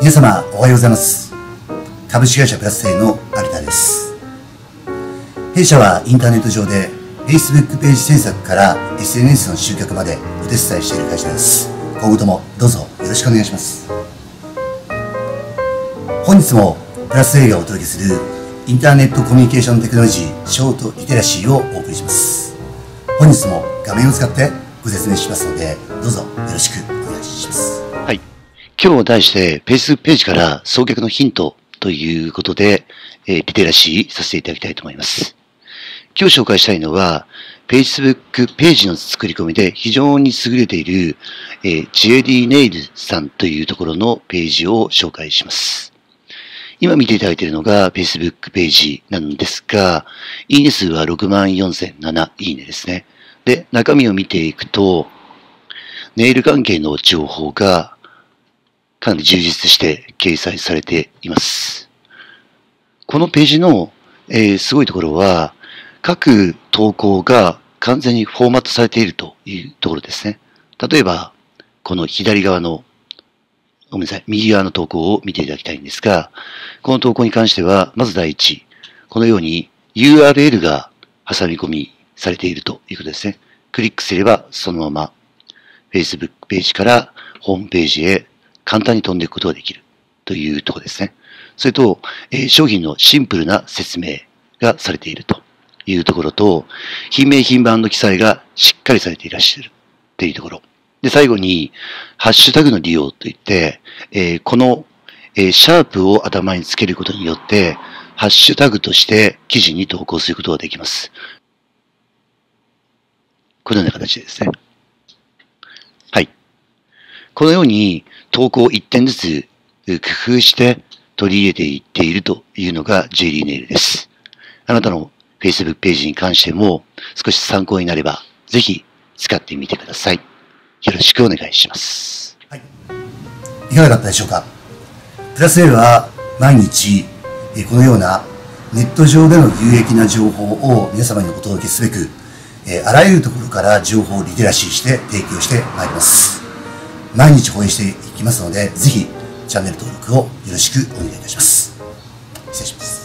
皆様おはようございます。株式会社プラス製の有田です。弊社はインターネット上で Facebook ページ制作から SNS の集客までお手伝いしている会社です。今後ともどうぞよろしくお願いします。本日もプラス A がお届けするインターネットコミュニケーションテクノロジーショートリテラシーをお送りします。本日も画面を使ってご説明しますのでどうぞよろしくお願いします。今日を題して Facebook ページから送客のヒントということで、えーリテラシーさせていただきたいと思います。今日紹介したいのは Facebook ページの作り込みで非常に優れている、えー、JD ネイルさんというところのページを紹介します。今見ていただいているのが Facebook ページなんですが、いいね数は64,007いいねですね。で、中身を見ていくと、ネイル関係の情報がかなり充実して掲載されています。このページの、えーすごいところは、各投稿が完全にフォーマットされているというところですね。例えば、この左側の、ごめんなさい、右側の投稿を見ていただきたいんですが、この投稿に関しては、まず第一、このように URL が挟み込みされているということですね。クリックすればそのまま Facebook ページからホームページへ簡単に飛んでいくことができるというところですね。それと、え商品のシンプルな説明がされているというところと、品名品番の記載がしっかりされていらっしゃるというところ。で、最後に、ハッシュタグの利用といって、えーこの、えーシャープを頭につけることによって、ハッシュタグとして記事に投稿することができます。このような形ですね。このように投稿を1点ずつ工夫して取り入れていっているというのが JD ネイルです。あなたの Facebook ページに関しても少し参考になればぜひ使ってみてください。よろしくお願いします。はいいかがだったでしょうか？プラス A は毎日このようなネット上での有益な情報を皆様にお届けすべくあらゆるところから情報をリテラシーして提供してまいります毎日応援していきますので、ぜひチャンネル登録をよろしくお願いいたします。失礼します。